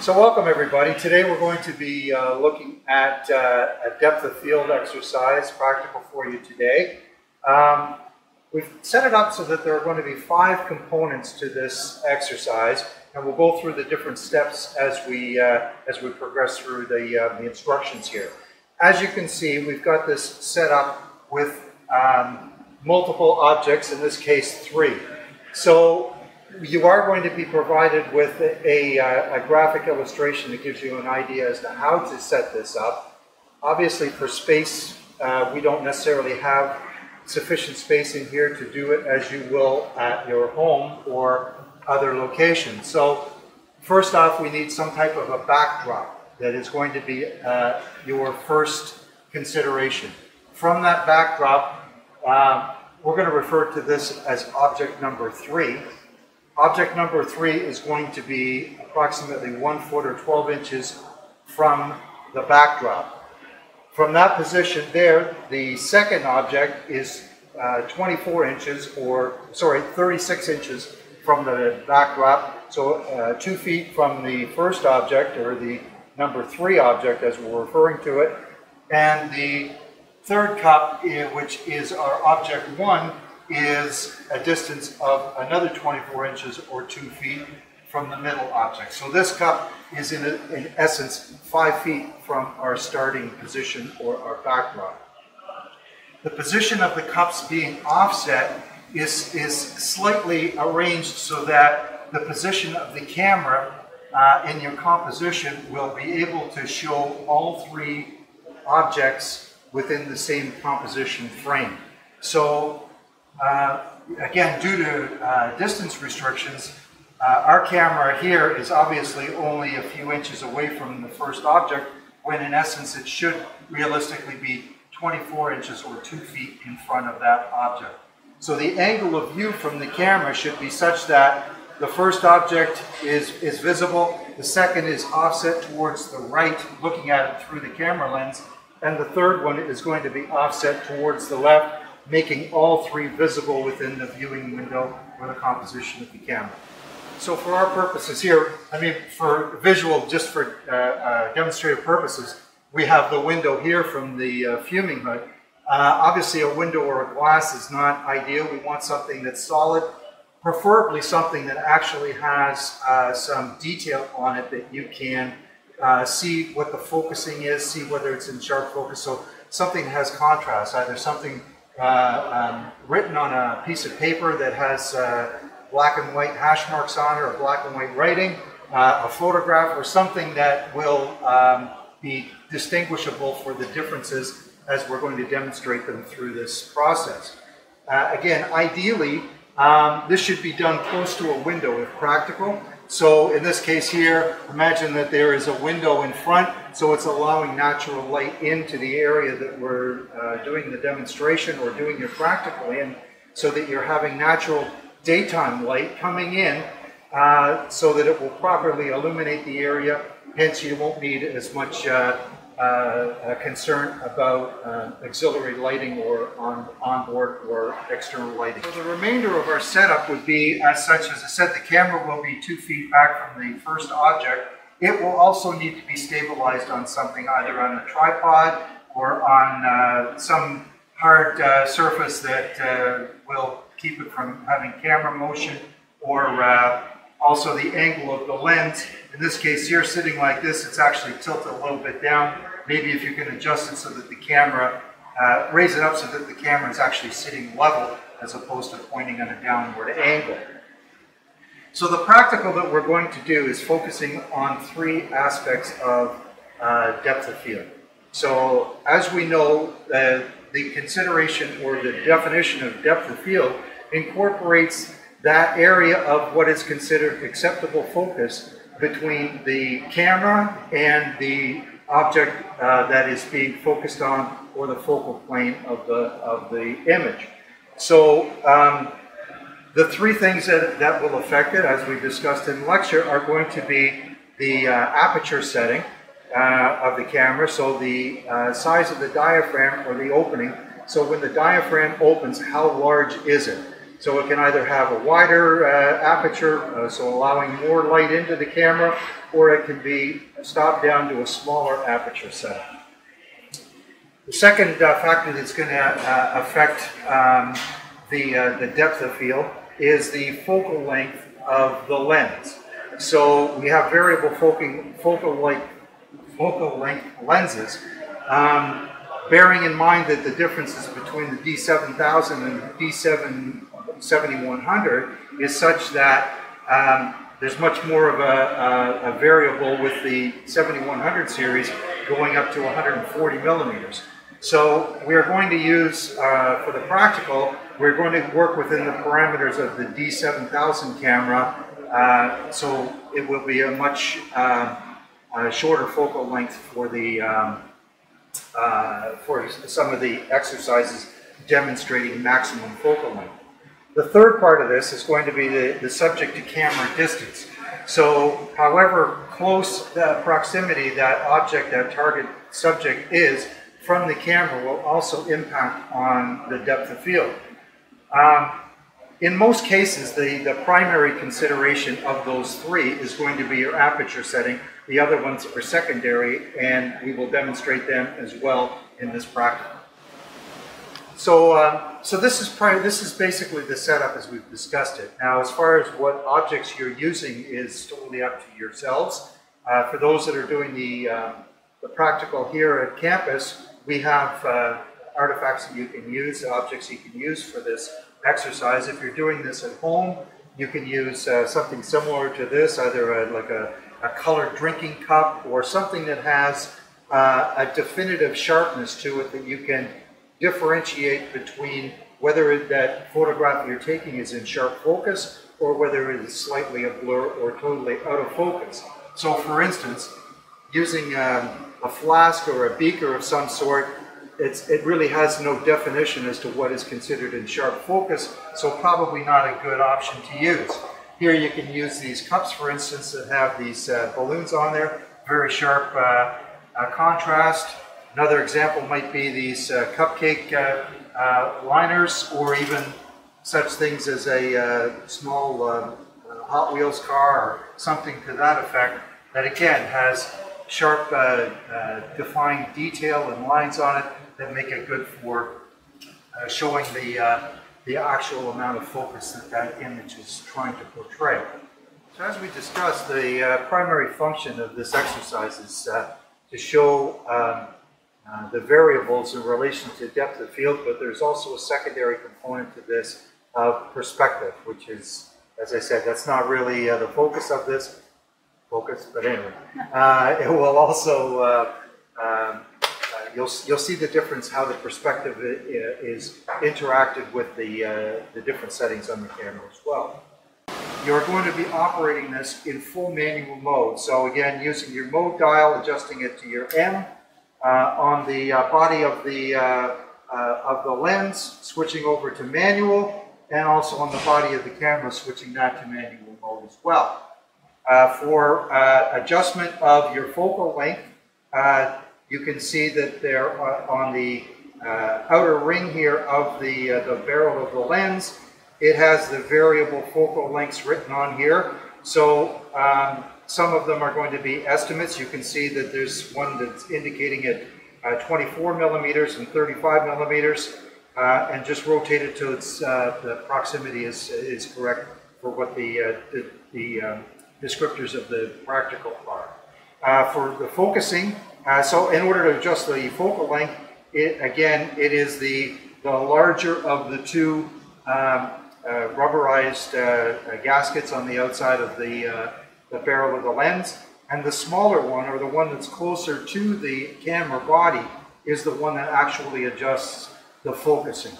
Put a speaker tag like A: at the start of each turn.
A: So welcome everybody. Today we're going to be uh, looking at uh, a depth of field exercise, practical for you today. Um, we've set it up so that there are going to be five components to this exercise, and we'll go through the different steps as we uh, as we progress through the, uh, the instructions here. As you can see, we've got this set up with um, multiple objects, in this case three. So you are going to be provided with a, a, uh, a, graphic illustration that gives you an idea as to how to set this up. Obviously for space, uh, we don't necessarily have sufficient space in here to do it as you will at your home or other locations. So first off, we need some type of a backdrop that is going to be uh, your first consideration. From that backdrop, uh, we're going to refer to this as object number three. Object number three is going to be approximately one foot or 12 inches from the backdrop. From that position there, the second object is uh, 24 inches or, sorry, 36 inches from the backdrop. So uh, two feet from the first object or the number three object as we're referring to it. And the third cup, eh, which is our object one, is a distance of another 24 inches or 2 feet from the middle object. So this cup is in, a, in essence 5 feet from our starting position or our backdrop. The position of the cups being offset is, is slightly arranged so that the position of the camera uh, in your composition will be able to show all three objects within the same composition frame. So again, due to uh, distance restrictions, uh, our camera here is obviously only a few inches away from the first object, when in essence it should realistically be 24 inches or 2 feet in front of that object. So the angle of view from the camera should be such that the first object is, is visible, the second is offset towards the right, looking at it through the camera lens, and the third one is going to be offset towards the left, making all three visible within the viewing window or the composition of the camera. So for our purposes here, I mean for visual, just for uh, uh, demonstrative purposes, we have the window here from the uh, fuming hood. Uh, obviously a window or a glass is not ideal. We want something that's solid, preferably something that actually has uh, some detail on it that you can uh, see what the focusing is, see whether it's in sharp focus. So something that has contrast, either something um, written on a piece of paper that has uh, black and white hash marks on it or black and white writing, uh, a photograph or something that will um, be distinguishable for the differences as we're going to demonstrate them through this process. Uh, again, ideally, um, this should be done close to a window if practical. So in this case here, imagine that there is a window in front, so it's allowing natural light into the area that we're uh, doing the demonstration or doing your practical in, so that you're having natural daytime light coming in uh, so that it will properly illuminate the area, hence you won't need as much uh, uh, concern about uh, auxiliary lighting or on onboard or external lighting. So the remainder of our setup would be as such as I said, the camera will be two feet back from the first object. It will also need to be stabilized on something, either on a tripod or on uh, some hard uh, surface that uh, will keep it from having camera motion or also the angle of the lens. In this case here, sitting like this, it's actually tilted a little bit down maybe if you can adjust it so that the camera, uh, raise it up so that the camera is actually sitting level as opposed to pointing at a downward angle. So the practical that we're going to do is focusing on three aspects of uh, depth of field. So as we know, uh, the consideration or the definition of depth of field incorporates that area of what is considered acceptable focus between the camera and the object uh, that is being focused on or the focal plane of the, of the image. So um, the three things that, that will affect it, as we discussed in lecture, are going to be the uh, aperture setting uh, of the camera, so the uh, size of the diaphragm or the opening. So when the diaphragm opens, how large is it? So it can either have a wider uh, aperture, uh, so allowing more light into the camera, or it can be stopped down to a smaller aperture setup. The second uh, factor that's going to uh, affect um, the, uh, the depth of field is the focal length of the lens. So we have variable focal, focal, length, focal length lenses, um, bearing in mind that the differences between the D7000 and the D7100 is such that um, there's much more of a, a, a, variable with the 7100 series going up to 140 millimeters. So we are going to use, uh, for the practical, we're going to work within the parameters of the D7000 camera, uh, so it will be a much uh, shorter focal length for the um, uh, for some of the exercises demonstrating maximum focal length. The third part of this is going to be the, the subject to camera distance. So however close the proximity that object, that target subject is from the camera will also impact on the depth of field. Um, in most cases, the, the primary consideration of those three is going to be your aperture setting. The other ones are secondary, and we will demonstrate them as well in this practice. So, um, so this is prior, this is basically the setup as we've discussed it. Now, as far as what objects you're using is totally up to yourselves. Uh, for those that are doing the, uh, the practical here at campus, we have uh, artifacts that you can use, objects you can use for this exercise. If you're doing this at home, you can use uh, something similar to this, either a, like a, a colored drinking cup or something that has uh, a definitive sharpness to it that you can differentiate between whether that photograph you're taking is in sharp focus or whether it is slightly a blur or totally out of focus. So for instance, using um, a flask or a beaker of some sort, it really has no definition as to what is considered in sharp focus, so probably not a good option to use. Here you can use these cups, for instance, that have these uh, balloons on there, very sharp uh, uh, contrast, Another example might be these uh, cupcake uh, uh, liners or even such things as a uh, small uh, Hot Wheels car or something to that effect that again has sharp defined detail and lines on it that make it good for showing the, the actual amount of focus that that image is trying to portray. So as we discussed, the primary function of this exercise is to show um, uh, the variables in relation to depth of field, but there's also a secondary component to this of perspective, which is, as I said, that's not really uh, the focus of this focus, but anyway, uh, it will also, uh, um, uh, you'll, you'll see the difference how the perspective is interacted with the, the different settings on the camera as well. You're going to be operating this in full manual mode. So again, using your mode dial, adjusting it to your M, uh, on the uh, body of the, uh, of the lens, switching over to manual, and also on the body of the camera, switching that to manual mode as well. for adjustment of your focal length, you can see that they're on the uh, outer ring here of the, uh, the barrel of the lens. It has the variable focal lengths written on here. So um, some of them are going to be estimates. You can see that there's one that's indicating at uh, 24 millimeters and 35 millimeters, uh, and just rotate it till it's, uh, the proximity is, is correct for what the, uh, the, the um, descriptors of the practical are. Uh, for the focusing, uh, so in order to adjust the focal length, it, again, it is the, the larger of the two um, rubberized gaskets on the outside of the the barrel of the lens. And the smaller one, or the one that's closer to the camera body, is the one that actually adjusts the focusing.